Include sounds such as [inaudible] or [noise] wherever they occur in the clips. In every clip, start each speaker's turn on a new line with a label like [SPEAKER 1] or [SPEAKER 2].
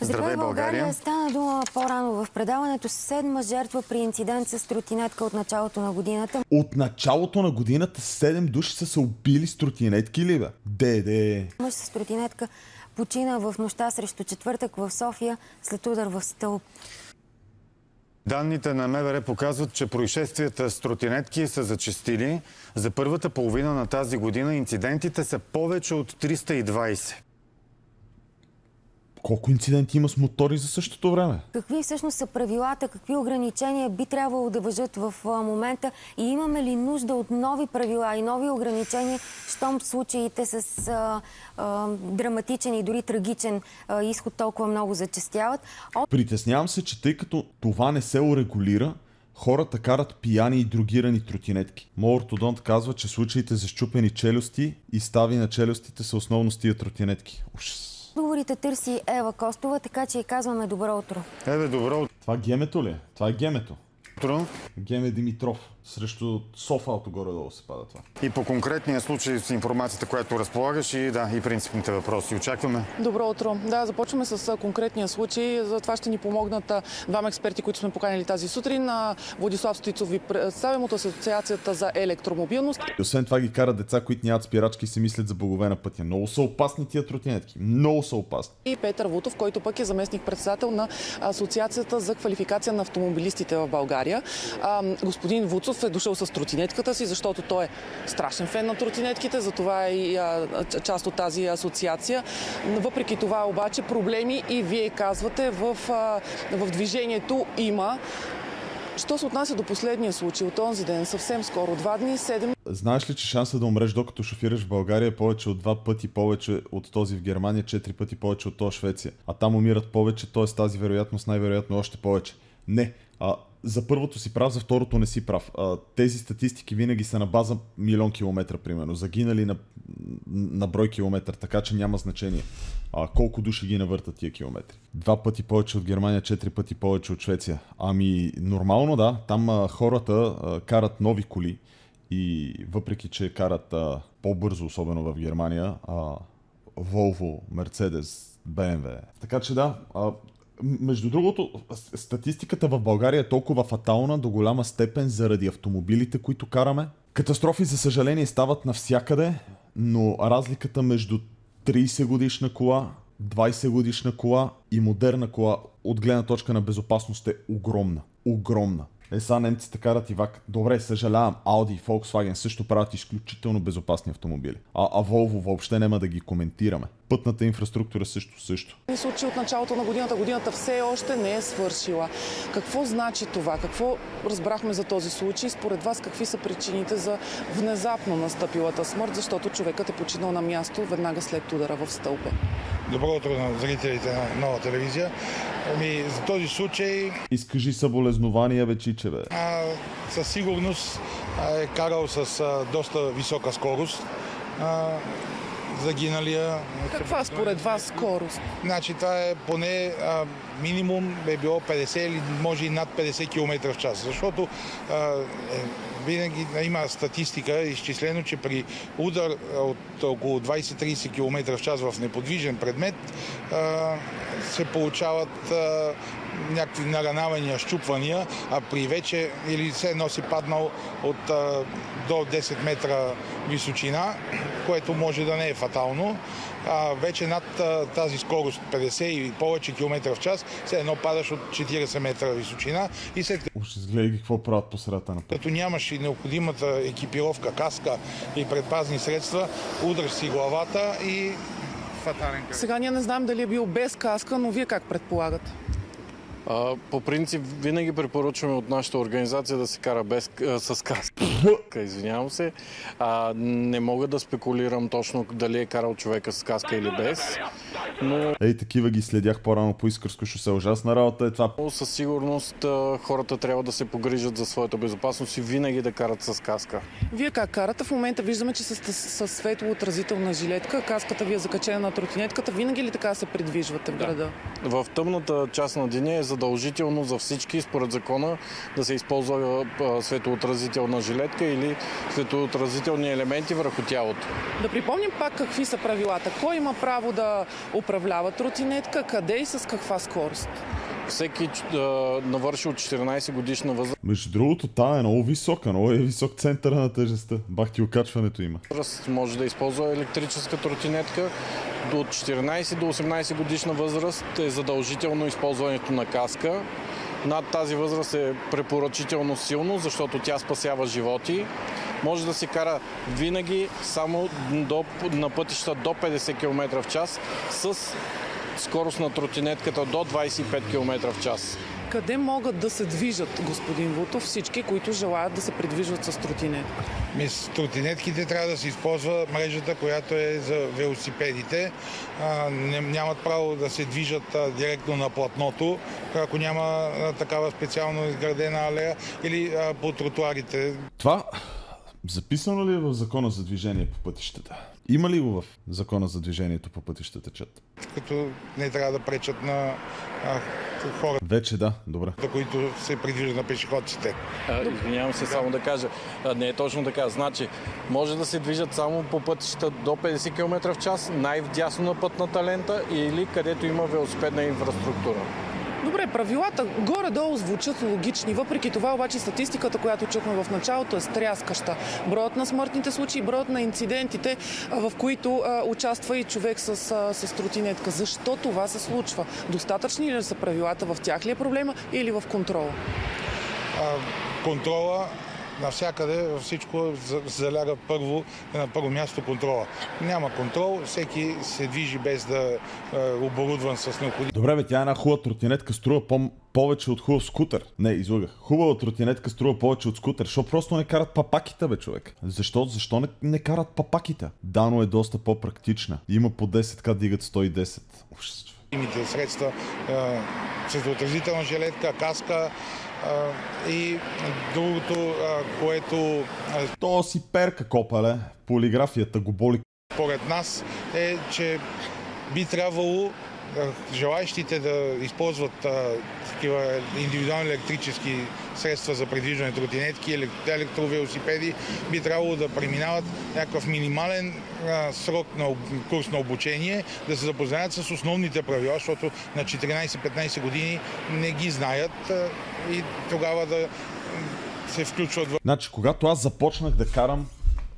[SPEAKER 1] Здравей, България!
[SPEAKER 2] стана дума по-рано в предаването. Седма жертва при инцидент с тротинетка от началото на годината.
[SPEAKER 1] От началото на годината седем души са се убили с тротинетки ли бе? Де, де.
[SPEAKER 2] Мъж с тротинетка почина в нощта срещу четвъртък в София след удар в стълб.
[SPEAKER 3] Данните на МВР показват, че происшествията с тротинетки са зачестили. За първата половина на тази година инцидентите са повече от 320.
[SPEAKER 1] Колко инциденти има с мотори за същото време?
[SPEAKER 2] Какви всъщност са правилата, какви ограничения би трябвало да въжат в момента и имаме ли нужда от нови правила и нови ограничения, щом случаите с а, а, драматичен и дори трагичен а, изход толкова много зачестяват? От...
[SPEAKER 1] Притеснявам се, че тъй като това не се урегулира, хората карат пияни и другирани тротинетки. Моят ортодонт казва, че случаите за щупени челюсти и стави на челюстите са основно с тия тротинетки. Ужас.
[SPEAKER 2] Отговорите търси Ева Костова, така че и казваме добро утро.
[SPEAKER 3] Еве, добро
[SPEAKER 1] Това гемето ли? Това е гемето.
[SPEAKER 3] Утро.
[SPEAKER 1] Геме Димитров. Срещу Софалто горе-долу се пада това.
[SPEAKER 3] И по конкретния случай с информацията, която разполагаш и да, и принципните въпроси. Очакваме.
[SPEAKER 4] Добро утро. Да, започваме с конкретния случай. За това ще ни помогнат двама експерти, които сме поканили тази сутрин. Владислав Стоицов ви представям от Асоциацията за електромобилност.
[SPEAKER 1] И освен това ги карат деца, които нямат спирачки и се мислят за богове на пътя. Много са опасни тия тротинетки. Много са опасни.
[SPEAKER 4] И Петър Вутов, който пък е заместник-председател на Асоциацията за квалификация на автомобилистите в България. А, господин Вуцов е дошъл с тротинетката си, защото той е страшен фен на тротинетките, затова е и а, част от тази асоциация. Въпреки това обаче проблеми и вие казвате в, а, в движението има. Що се отнася до последния случай от онзи ден, съвсем скоро, два дни, седем
[SPEAKER 1] Знаеш ли, че шанса да умреш докато шофираш в България е повече от два пъти повече от този в Германия, четири пъти повече от този в Швеция. А там умират повече, т.е. тази вероятност най-вероятно още повече. Не. А, за първото си прав, за второто не си прав. Тези статистики винаги са на база милион километра, примерно. Загинали на, на брой километър, така че няма значение. Колко души ги навъртат тия километри? Два пъти повече от Германия, четири пъти повече от Швеция. Ами, нормално да, там хората карат нови коли и въпреки, че карат по-бързо, особено в Германия, а, Volvo, Mercedes, BMW. Така че да, между другото, статистиката в България е толкова фатална до голяма степен заради автомобилите, които караме. Катастрофи, за съжаление, стават навсякъде, но разликата между 30 годишна кола, 20 годишна кола и модерна кола от гледна точка на безопасност е огромна. Огромна. Е, сега немците карат и вак. Добре, съжалявам, Audi и Volkswagen също правят изключително безопасни автомобили. А, а Volvo въобще няма да ги коментираме. Пътната инфраструктура също също.
[SPEAKER 4] случаи от началото на годината. Годината все още не е свършила. Какво значи това? Какво разбрахме за този случай? Според вас какви са причините за внезапно настъпилата смърт, защото човекът е починал на място веднага след удара в стълбе?
[SPEAKER 5] Добро утро на зрителите на нова телевизия. Ами, за този случай
[SPEAKER 1] Изкажи съболезнования, бе,
[SPEAKER 5] а, със сигурност а, е карал с а, доста висока скорост. А, загиналия.
[SPEAKER 4] Каква според вас скорост?
[SPEAKER 5] Значи това е поне а, минимум е било 50 или може и над 50 км в час. Защото а, е, винаги има статистика, изчислено, че при удар от около 20-30 км в час в неподвижен предмет а, се получават а, някакви наранавания, щупвания, а при вече или се носи паднал от а, до 10 метра височина, което може да не е фатално. А вече над а, тази скорост 50 и повече километра в час, все едно падаш от 40 метра височина и след
[SPEAKER 1] Уж изгледай какво правят по средата на път.
[SPEAKER 5] като нямаш и необходимата екипировка, каска и предпазни средства, удръж си главата и фатален кръг.
[SPEAKER 4] Сега ние не знаем дали е бил без каска, но вие как предполагате?
[SPEAKER 6] А, по принцип, винаги препоръчваме от нашата организация да се кара без, а, с каска. [laughs] Извинявам се. А, не мога да спекулирам точно дали е карал човека с каска или без, но
[SPEAKER 1] Ей, такива ги следях по-рано по Искърско шосе. Ужасна работа е това.
[SPEAKER 6] със сигурност а, хората трябва да се погрижат за своята безопасност и винаги да карат с каска.
[SPEAKER 4] Вие как карате? В момента виждаме, че с, с, с светлоотразителна жилетка, каската ви е закачена на тротинетката. Винаги ли така се придвижвате в града?
[SPEAKER 6] В тъмната част на деня е задължително за всички, според закона, да се използва светоотразителна жилетка или светоотразителни елементи върху тялото.
[SPEAKER 4] Да припомним пак какви са правилата. Кой има право да управлява тротинетка, къде и с каква скорост?
[SPEAKER 6] Всеки а, навършил 14 годишна възраст
[SPEAKER 1] Между другото, та е много висока, много е висок центъра на тежестта. Бах ти окачването има.
[SPEAKER 6] може да използва електрическа тротинетка. От 14 до 18 годишна възраст е задължително използването на каска. Над тази възраст е препоръчително силно, защото тя спасява животи. Може да се кара винаги само до, на пътища до 50 км в час с скорост на тротинетката до 25 км в час.
[SPEAKER 4] Къде могат да се движат, господин Вутов, всички, които желаят да се придвижват с тротинетка?
[SPEAKER 5] Ми, С тротинетките трябва да се използва мрежата, която е за велосипедите. А, не, нямат право да се движат а, директно на платното, ако няма а, такава специално изградена алея или а, по тротуарите.
[SPEAKER 1] Това записано ли е в закона за движение по пътищата? Има ли го в закона за движението по пътищата, чат?
[SPEAKER 5] като не трябва да пречат на а, хората,
[SPEAKER 1] Вече да, добре.
[SPEAKER 5] които се придвижат на пешеходците.
[SPEAKER 6] А, Извинявам се само да кажа. А, Не е точно така. Значи, може да се движат само по пътища до 50 км в час, най-вдясно на пътната лента или където има велосипедна инфраструктура.
[SPEAKER 4] Добре, правилата горе-долу звучат логични. Въпреки това обаче статистиката, която чухме в началото е стряскаща. Броят на смъртните случаи, броят на инцидентите, в които а, участва и човек с, а, с тротинетка. Защо това се случва? Достатъчни ли са правилата в тях ли е проблема или в контрола?
[SPEAKER 5] А, контрола навсякъде всичко за- заляга първо, на първо място контрола. Няма контрол, всеки се движи без да е оборудван с необходимо.
[SPEAKER 1] Добре, бе, тя е една хубава тротинетка струва по- повече от хубав скутер. Не, излагах. Хубава тротинетка струва повече от скутер, защото просто не карат папаките, бе, човек. Защо? Защо не, не карат папаките? Дано е доста по-практична. Има по 10к дигат 110. Ужас, човек.
[SPEAKER 5] Имите средства, е, светоотразителна жилетка, каска е, и другото, което
[SPEAKER 1] То си перка копале. Полиграфията го боли.
[SPEAKER 5] според нас е, че би трябвало желаящите да използват а, такива индивидуални електрически средства за придвижване, тротинетки, елек- електровелосипеди, би трябвало да преминават някакъв минимален а, срок на курс на обучение, да се запознаят с основните правила, защото на 14-15 години не ги знаят а, и тогава да се включват
[SPEAKER 1] Значи, когато аз започнах да карам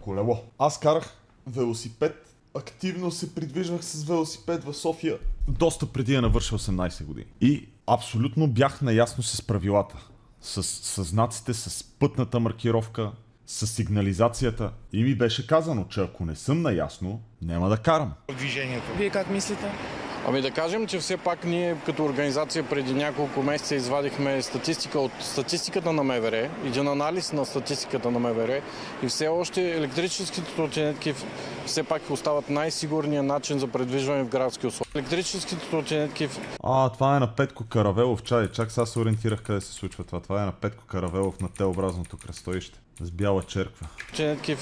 [SPEAKER 1] колело, аз карах велосипед, активно се придвижвах с велосипед в София, доста преди да навърша 18 години. И абсолютно бях наясно с правилата. С, с знаците, с пътната маркировка, с сигнализацията. И ми беше казано, че ако не съм наясно, няма да карам.
[SPEAKER 5] движението.
[SPEAKER 4] Вие как мислите?
[SPEAKER 6] Ами да кажем, че все пак ние като организация преди няколко месеца извадихме статистика от статистиката на МВР, един анализ на статистиката на МВР и все още електрическите тротинетки все пак остават най-сигурният начин за предвижване в градски условия. Електрическите тротинетки
[SPEAKER 1] А, това е на Петко Каравелов чай. Чак сега се ориентирах къде се случва това. Това е на Петко Каравелов на Т-образното кръстоище. С бяла черква.
[SPEAKER 6] Тротинетки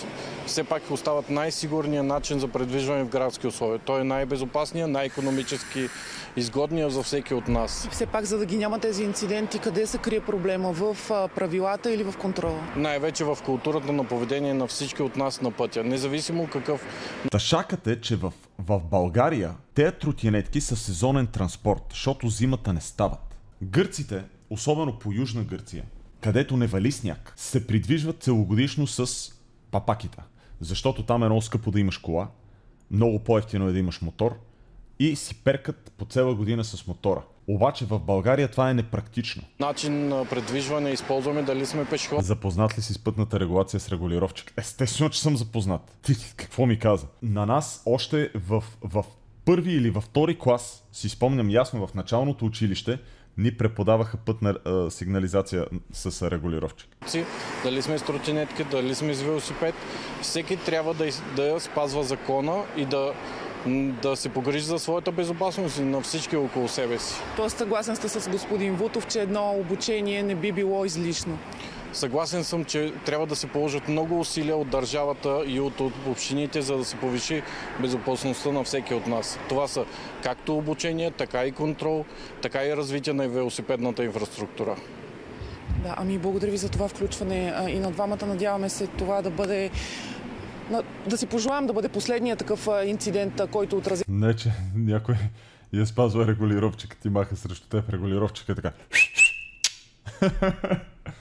[SPEAKER 6] все пак остават най-сигурният начин за предвижване в градски условия. Той е най-безопасният, най-економически изгодният за всеки от нас.
[SPEAKER 4] Все пак, за да ги няма тези инциденти, къде се крие проблема? В правилата или в контрола?
[SPEAKER 6] Най-вече в културата на поведение на всички от нас на пътя. Независимо какъв
[SPEAKER 1] Ташакът е, че в, в България тези тротинетки са сезонен транспорт, защото зимата не стават. Гърците, особено по Южна Гърция, където не вали сняг, се придвижват целогодишно с папакита. Защото там е много скъпо да имаш кола, много по-ефтино е да имаш мотор и си перкат по цяла година с мотора. Обаче в България това е непрактично.
[SPEAKER 6] начин на предвижване използваме, дали сме пешеходи
[SPEAKER 1] Запознат ли си с пътната регулация с регулировчик? Естествено, че съм запознат. [laughs] Ти какво ми каза? На нас още в, в първи или във втори клас, си спомням ясно, в началното училище, ни преподаваха пътна а, сигнализация с регулировчик.
[SPEAKER 6] дали сме с тротинетка, дали сме с велосипед. Всеки трябва да, да спазва закона и да, да се погрижи за своята безопасност и на всички около себе си.
[SPEAKER 4] Тоест, съгласен сте с господин Вутов, че едно обучение не би било излишно.
[SPEAKER 6] Съгласен съм, че трябва да се положат много усилия от държавата и от, от общините, за да се повиши безопасността на всеки от нас. Това са както обучение, така и контрол, така и развитие на велосипедната инфраструктура.
[SPEAKER 4] Да, ами благодаря ви за това включване и на двамата. Надяваме се това да бъде да си пожелаем да бъде последният такъв инцидент, който отрази
[SPEAKER 1] Не, че някой [laughs] я спазва регулировчика, ти маха срещу теб регулировчика така. [laughs]